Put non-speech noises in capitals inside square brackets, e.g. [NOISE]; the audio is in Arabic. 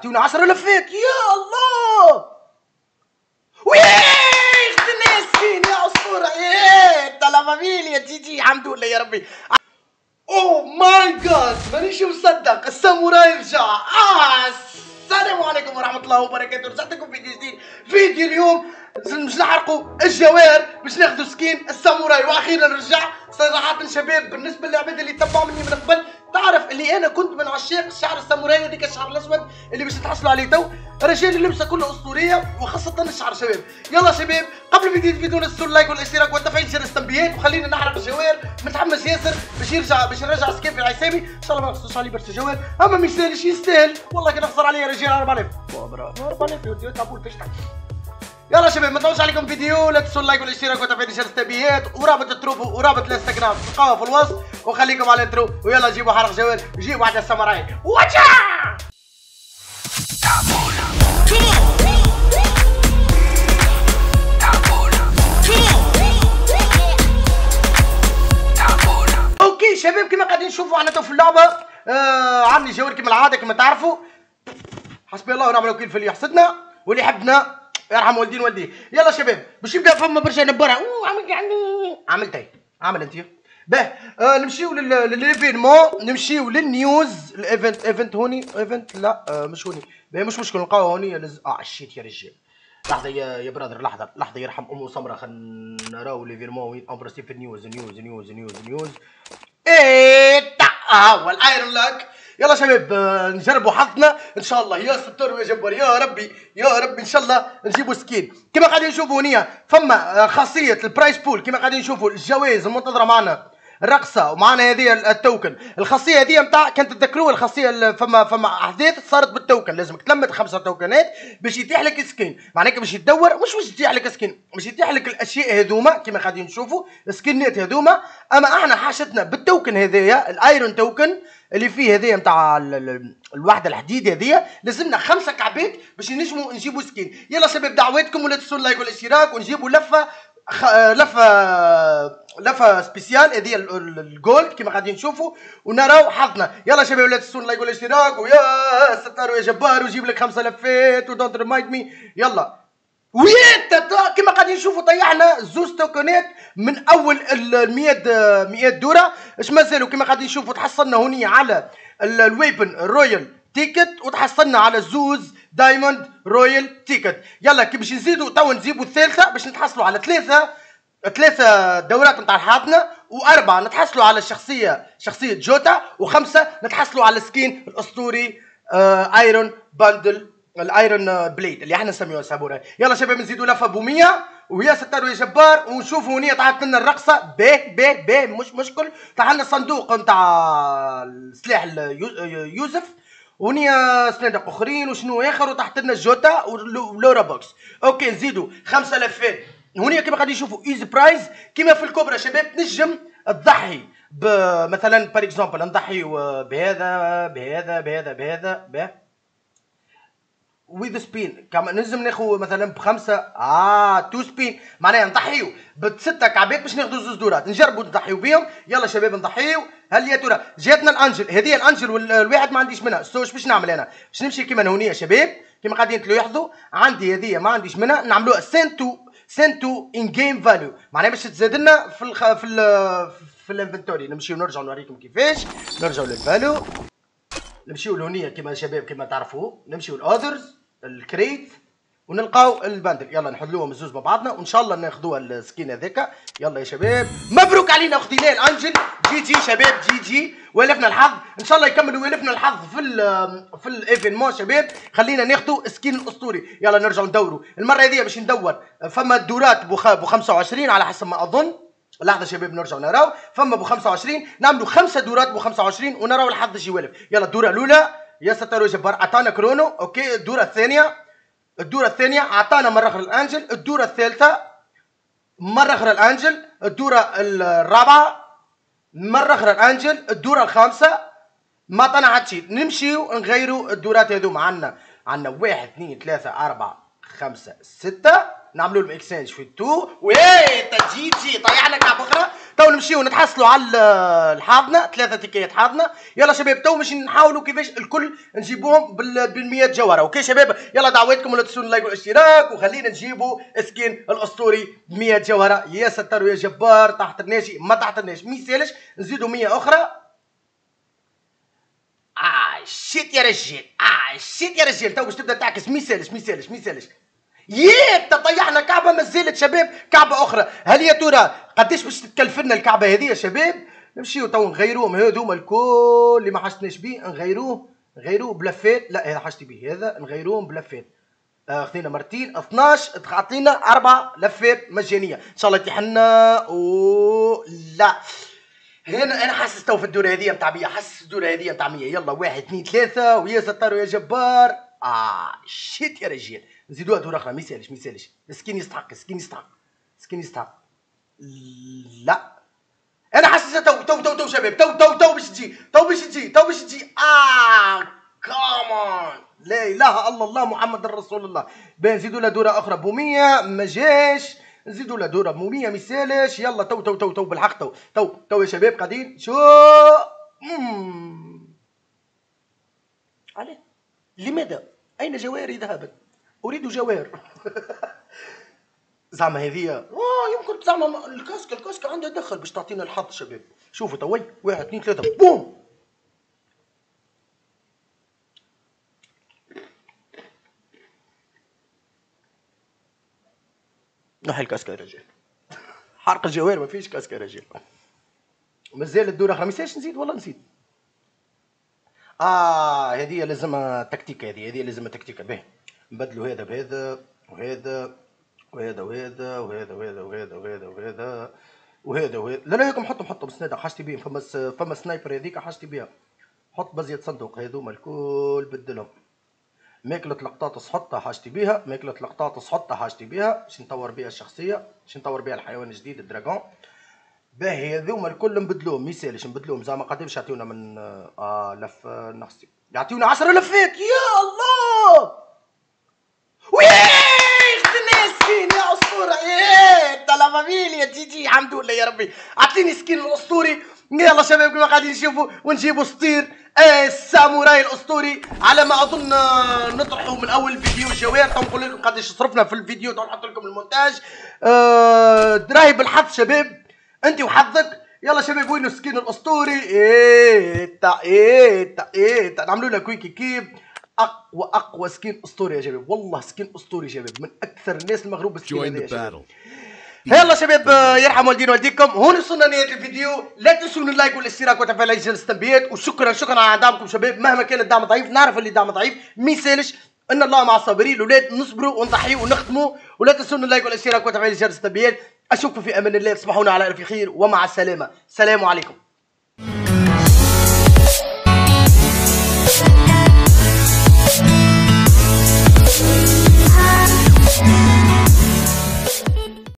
عطيونا 10 لفات يا الله. ويه خدنا يا اسطوره إيه لا فاميليا GG. الحمد لله يا ربي. oh my god مانيش مصدق. الساموراي رجع. آه السلام عليكم ورحمة الله وبركاته. رجعت لكم فيديو جديد فيديو اليوم. باش نحرقوا الجواهر باش ناخذوا skin. الساموراي وأخيرا رجع. صراحة شباب بالنسبة للعباد اللي تبعوا مني من قبل تعرف اللي أنا كنت من عشاق الشعر الساموراي هذيك الشعر الأسود اللي باش تحصلوا عليه تو؟ رجال اللبسه كلها أسطورية وخاصة الشعر شباب. يلا شباب قبل ما الفيديو ننسوا اللايك والاشتراك وتفعيل جرس التنبيهات وخلينا نحرق الجوار متحمس ياسر باش يرجع باش نرجع سكيب العسامي. إن شاء الله ما نخسرش عليه برشا جوار أما ما يستاهلش يستاهل. والله كان نخسر عليه رجال 4000 4000 يا تعبوا تشتغل. يلا شباب ما نطولش عليكم فيديو لا تنسوا اللايك والاشتراك وتفعيل جرس التنبيهات ورابط التروفو ورابط الانستغرام تلقاوه في الوصف وخليكم على الانترو ويلا جيبوا حرق جوال جيبوا واحد الساموراي وجا أوكي شباب كما قاعدين نشوفوا تو في اللعبة آه عندي جوال كما العاده كما تعرفوا. حسبي الله ونعم الوكيل في اللي يحسدنا واللي يحبنا. يرحم والدين والديه يلا شباب باش يبدا فما برشا نبرة أوه عملت يعني عملت إيه؟ عمل أنت. باه آه نمشيو لليفينمون نمشيو للنيوز الإيفنت إيفنت هوني إيفنت لا آه مش هوني. باه مش مشكل نلقاو هوني لز... آه شيت يا رجال. لحظة يا يا برادر لحظة لحظة يرحم أم سمرة خلينا نراو ليفينمون وين امبرسي في النيوز نيوز نيوز نيوز نيوز إيه آه هو ال iron luck يلا شباب آه، نجربوا حظنا. إن شاء الله. يا ستر ويا جبار يا ربي يا ربي إن شاء الله نجيبوا skin. كما قاعدين نشوفوا هنا فما آه، خاصية ال prize pool كما قاعدين نشوفوا الجوائز المنتظرة معنا. الرقصة ومعنا هذه ال token الخاصية هذه نتاع كانت تذكروا الخاصية فما فما أحداث صارت بال token لازمك تلمد خمسة توكنات باش يتيح لك skin. معناها باش تدور مش باش يتيح لك skin؟ باش يتيح لك الأشياء هذوما كما قاعدين نشوفوا سكينات هذوما. أما أحنا حاجتنا بال token هذايا ال iron token اللي فيه هذايا نتاع الوحده الحديد هذيا لازمنا خمسة كعبات باش نجموا نجيبوا skin. يلا شباب دعواتكم ولا تنسوا ال like والاشتراك ونجيبوا لفة خ... لفة لفة spéciale هذه ال gold كما قاعدين نشوفوا ونراو حظنا. يلا شباب لا تنسوا ال like والاشتراك ويا ستار ويا جبار وجيب لك خمسة لفات و don't remind me يلا. ويا كما قاعدين نشوفوا طيحنا زوز توكنات من أول ال 100 100 دورة. إش مازالوا كما قاعدين نشوفوا تحصلنا هوني على ال weapon royale ticket وتحصلنا على زوز diamond royale ticket. يلا كي باش نزيدوا تو نجيبوا الثالثة باش نتحصلوا على ثلاثة ثلاثة دورات نتاع حظنا وأربعة نتحصلوا على الشخصية شخصية جوتا وخمسة نتحصلوا على ال skin الأسطوري آه ايرون باندل الأيرون بليد اللي إحنا نسميوها سابوراي يلا شباب نزيدوا لفة ب 100 ويا ستار ويا جبار ونشوفوا هنا طلعت لنا الرقصة. به به به مش مشكل. طلع لنا الصندوق نتاع السلاح يوسف ونيا صنادق اخرين وشنو آخر وتحت لنا الجوتا ولورا بوكس. أوكي نزيدوا. خمسة لفات هنا كما قاعدين نشوفوا ايزي برايز كما في الكبرى شباب تنجم تضحي مثلا بار اكزومبل نضحي بهذا بهذا بهذا بهذا به. ويز سبين كما نجم ناخذ مثلا بخمسة. آه تو سبين معناها نضحيو. بستة كعبات باش ناخذوا زوز دورات. نجربوا نضحيو بهم. يلا شباب نضحيو. هل يا ترى جاتنا الأنجل؟ هذه الأنجل والواحد ما عنديش منها. سو باش نعمل أنا؟ باش نمشي كيما هونيه شباب. كيما قاعدين تلاحظوا عندي هذه ما عنديش منها. نعملوها سنتو سنتو ان جيم فاليو معناها باش تزاد لنا في الخ... في ال... في الانفنتوري. نمشيو نرجعوا نوريكم كيفاش. نرجعوا للفاليو نمشيو لهونيه كما شباب كما تعرفوا. نمشيو الاذرز الكريت ونلقاو الباندل. يلا نحلوهم الزوز مع بعضنا وإن شاء الله ناخذوها السكين هذاك يلا يا شباب. مبروك علينا أختي ليل. أنجل جي جي شباب جي جي. والفنا الحظ. إن شاء الله يكملوا والفنا الحظ في ال في الإيفينمون شباب. خلينا ناخذوا سكين الاسطوري يلا نرجعوا ندوروا. المرة هذه باش ندور. فما الدورات ب 25 على حسب ما أظن. لحظة شباب نرجعوا نراو. فما ب 25 نعملوا خمسة دورات ب 25 ونراو الحظ شي والف يلا الدورة الأولى. يا ستار جبار عطانا كرونو OK؟ الدورة الثانية الدورة الثانية عطانا مرة أخرى ال angel الدورة الثالثة مرة أخرى ال angel الدورة الرابعة مرة أخرى ال angel الدورة الخامسة ما عطانا حد شيء. نمشيو نغيروا الدورات هذوما عندنا عندنا واحد اثنين ثلاثة أربعة خمسة ستة. نعملوا لهم اكسشينج في التو ويه تجي تجي طيحنا كعب أخرى. تو نمشيو نتحصلوا على الحاضنة ثلاثة تيكيات حاضنة. يلا شباب تو باش نحاولوا كيفاش الكل نجيبوهم بال 100 جوهرة. أوكي شباب؟ يلا دعواتكم ولا تنسوا اللايك والاشتراك وخلينا نجيبوا سكين الأسطوري ب 100 جوهرة. يا ستار ويا جبار تحت الناشي ما تحت الناشي ما يسالش نزيدوا 100 أخرى. آه shit يا رجال. آه shit يا رجال. تو باش تبدأ تعكس ما يسالش ما يسالش ما يسالش ياك طيحنا كعبة ما زالت شباب كعبة أخرى. هل يا ترى قداش باش تكلفنا الكعبة هذه يا شباب؟ نمشيو تو نغيروهم. هذوما الكل اللي ما حشتناش بيه نغيروه نغيروه بلفات لا هذا حاجتي به هذا نغيروهم بلفات آه خذينا مرتين 12 تعطينا أربع لفات مجانية. إن شاء الله يتيحنا أو لا هنا أنا حاسس تو في الدوره هذه نتاع 100 حاسس الدوره هذه نتاع 100 يلا واحد اثنين ثلاثة. ويا ستار ويا جبار. آه shit يا رجال نزيدوها دور أخرى ما يسالش ما يسالش. مسكين يستحق مسكين يستحق مسكين يستحق. لا. أنا حاسسها تو تو تو تو شباب تو تو تو باش تجي تو باش تجي تو باش تجي. آه come on لا إله إلا الله محمد رسول الله. نزيدوا لها دورة أخرى ب 100 ما جاش. نزيدوا لها دورة ب 100 ما يسالش. يلا تو تو تو تو بالحق تو تو تو يا شباب قاعدين. شو؟ عليه لماذا؟ أين جواهري ذهبت أريد جواهر. [LAUGHS] زعما هذه آه يمكن زعما ال casque ال casque عندها دخل باش تعطينا الحظ شباب. شوفوا توي واحد اثنين ثلاثة. بوم! نحي ال casque يا رجال. [LAUGHS] حرق الجواهر ما فيش casque يا رجال. مازال الدور أخرى. ما نزيد؟ والله نسيت آه هذه لازم تكتيك هذه هذه لازم تكتيك به نبدلوا هذا بهذا وهذا وهذا وهذا وهذا وهذا وهذا وهذا وهذا وهذا وهذا. لا لا هيكم حطوا حطوا بسنادة. حاجتي بهم فما فما sniper هذيك حاجتي بها حط بزية صندوق هذوما الكل بدلهم. ماكلة القطاطس حطها حاجتي بها ماكلة القطاطس حطها حاجتي بها باش نطور بها الشخصية. باش نطور بها الحيوان الجديد ال dragon. باهي هذوما الكل نبدلوهم ما يسالش نبدلوهم. زعما قداش يعطيونا من آه لف نفسي يعطيونا 10 لفات. يا الله! ويه skin يا أسطورة. إيه la familia. تي تي الحمد لله يا ربي. أعطيني skin الأسطوري. يلا شباب كما قاعدين نشوفوا ونجيبوا سطير. الساموراي الأسطوري. على ما أظن نطرحوا من اول فيديو جوار نقول لكم قداش صرفنا في الفيديو. نحط لكم المونتاج. آه دراهي بالحظ شباب. أنت وحظك. يلا شباب وينو السكين الأسطوري؟ إيه تا إيه تا إيه تا نعملوا لها كويكي كيب. أقوى أقوى سكين أسطوري يا شباب. والله سكين أسطوري شباب. من أكثر الناس المغروب بالسكين شباب. يلا شباب يرحم والدين والديكم. هون وصلنا نهايه الفيديو. لا تنسوا ال like والاشتراك وتفعيل جرس التنبيهات وشكرا شكرا على دعمكم شباب. مهما كان الدعم ضعيف نعرف اللي دعم ضعيف. ما يسالش. إن الله مع الصابرين. الأولاد نصبروا ونضحيوا ونخدموا ولا تنسوا ال like والاشتراك وتفعيل جرس التنبيهات اشوفكم في أمان الله. تصبحون على ألف خير ومع السلامة. سلام عليكم.